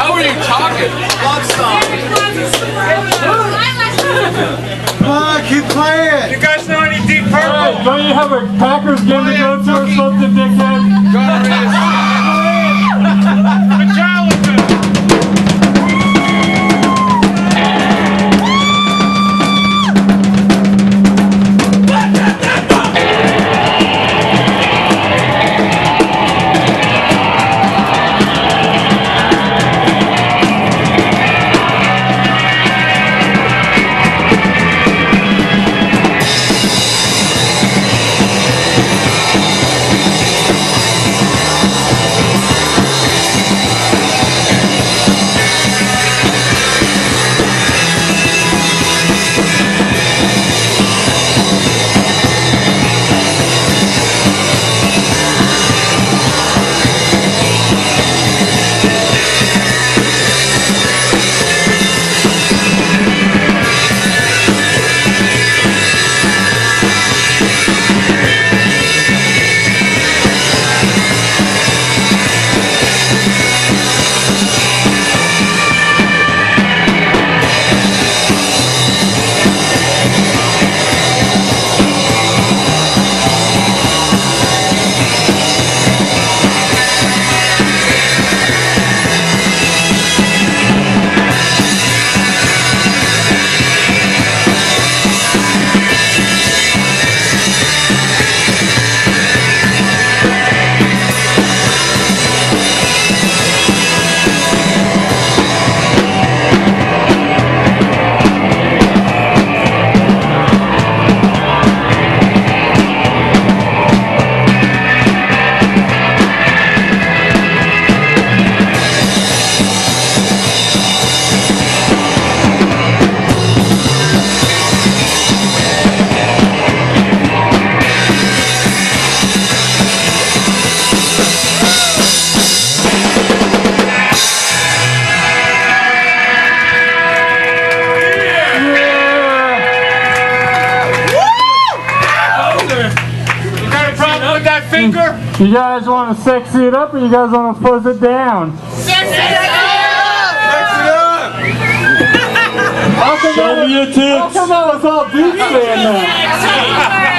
How are you talking? Come on, keep playing. You guys know any Deep Purple? Hey, don't you have a Packers game to go to or something, dickhead? Finger? You guys want to sexy it up or you guys want to fuzz it down? Fix it up. How come Show that me your was, how tits. come that was all Duke fan now?